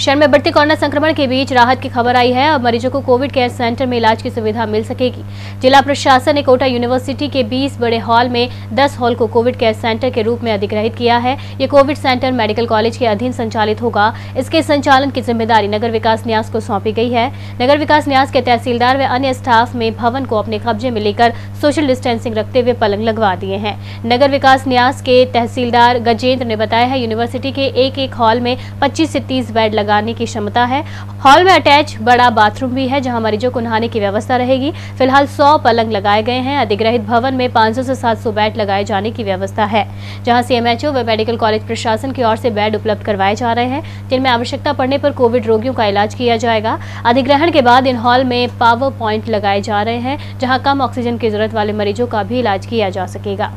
शहर में बढ़ते कोरोना संक्रमण के बीच राहत की खबर आई है। अब मरीजों को कोविड केयर सेंटर में इलाज की सुविधा मिल सकेगी। जिला प्रशासन ने कोटा यूनिवर्सिटी के 20 बड़े हॉल में 10 हॉल को कोविड केयर सेंटर के रूप में अधिग्रहित किया है। ये कोविड सेंटर मेडिकल कॉलेज के अधीन संचालित होगा। इसके संचालन की ज़िम्मेदारी नगर विकास न्यास को सौंपी गई है। नगर विकास न्यास के तहसीलदार व अन्य स्टाफ में भवन को अपने कब्जे में लेकर सोशल डिस्टेंसिंग रखते हुए पलंग लगवा दिए हैं। नगर विकास न्यास के तहसीलदार गजेंद्र ने बताया है, यूनिवर्सिटी के एक एक हॉल में 25 से 30 बेड लगाने की क्षमता है। हॉल में अटैच बड़ा बाथरूम भी है, जहाँ मरीजों को नहाने की व्यवस्था रहेगी। फ़िलहाल 100 पलंग लगाए गए हैं। अधिग्रहित भवन में 500 से 700 बेड लगाए जाने की व्यवस्था है, जहाँ सीएमएचओ व मेडिकल कॉलेज प्रशासन की ओर से बेड उपलब्ध करवाए जा रहे हैं, जिनमें आवश्यकता पड़ने पर कोविड रोगियों का इलाज किया जाएगा। अधिग्रहण के बाद इन हॉल में पावर प्वाइंट लगाए जा रहे हैं, जहाँ कम ऑक्सीजन की ज़रूरत वाले मरीजों का भी इलाज किया जा सकेगा।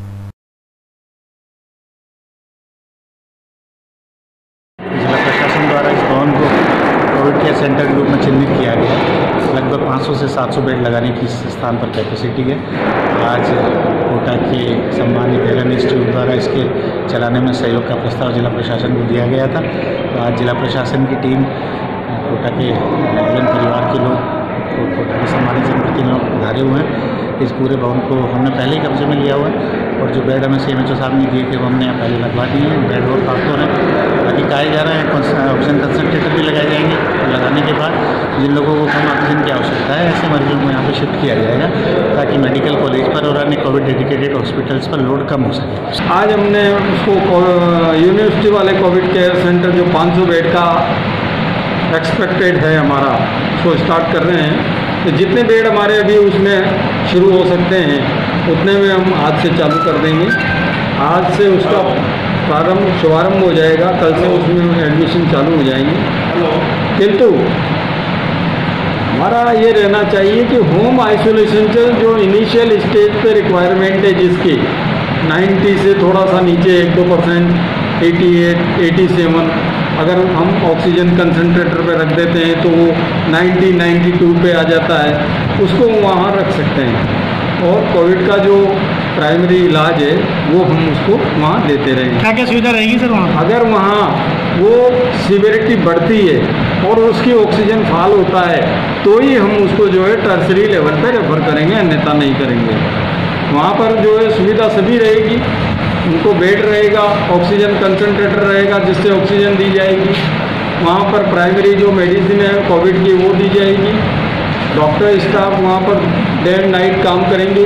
कोविड केयर सेंटर के रूप में चिन्हित किया गया। है लगभग 500 से 700 बेड लगाने की स्थान पर कैपेसिटी है। आज कोटा के सम्मानित बेलन इंस्टीट्यूट द्वारा इसके चलाने में सहयोग का प्रस्ताव जिला प्रशासन को दिया गया था। तो आज जिला प्रशासन की टीम, कोटा के बेलन परिवार के लोग, कोटा के सम्मानित संपत्ति लोग उधारे हुए हैं। इस पूरे भवन को हमने पहले ही कब्जे में लिया हुआ है और जो बेड हमें सी एम साहब ने दिए थे वो हमने पहले लगवा दिए हैं। बेड और प्राप्त हो। बाकी कहे जा रहे हैं ऑक्सीजन कंसनट्रेटर भी लगाए जाएँगे लगाने के बाद जिन लोगों को कम ऑक्सीजन की आवश्यकता है, ऐसे मरीजों को यहाँ पर शिफ्ट किया जाएगा ताकि मेडिकल कॉलेज पर और अन्य कोविड डेडिकेटेड हॉस्पिटल्स पर लोड कम हो सके। आज हमने उसको यूनिवर्सिटी वाले कोविड केयर सेंटर जो 500 बेड का एक्सपेक्टेड है हमारा, उसको स्टार्ट कर रहे हैं। तो जितने बेड हमारे अभी उसमें शुरू हो सकते हैं। उतने में हम आज से चालू कर देंगे। आज से उसका प्रारंभ शुभारंभ हो जाएगा। कल से उसमें एडमिशन चालू हो जाएँगे। किंतु हमारा ये रहना चाहिए कि होम आइसोलेशन से जो इनिशियल स्टेज पे रिक्वायरमेंट है, जिसकी 90 से थोड़ा सा नीचे एक दो percent eighty eight eighty seven अगर हम ऑक्सीजन कंसनट्रेटर पे रख देते हैं तो वो 90 92 पे आ जाता है। उसको वहाँ रख सकते हैं। और कोविड का जो प्राइमरी इलाज है वो हम उसको वहाँ देते रहेंगे। क्या क्या सुविधा रहेगी सर वहाँ? अगर वहाँ वो सीवियरिटी बढ़ती है और उसकी ऑक्सीजन फाल होता है तो ही हम उसको जो है टर्सरी लेवल पर रेफर करेंगे अन्यथा नहीं करेंगे। वहाँ पर जो है सुविधा सभी रहेगी। उनको बेड रहेगा, ऑक्सीजन कंसनट्रेटर रहेगा, जिससे ऑक्सीजन दी जाएगी। वहाँ पर प्राइमरी जो मेडिसिन है कोविड की, वो दी जाएगी। डॉक्टर स्टाफ वहाँ पर डे एंड नाइट काम करेंगे।